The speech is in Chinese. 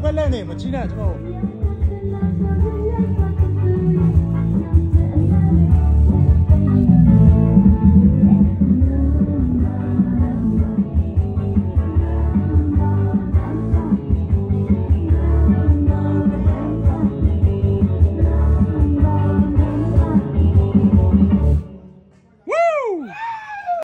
不管男的么，几男之后。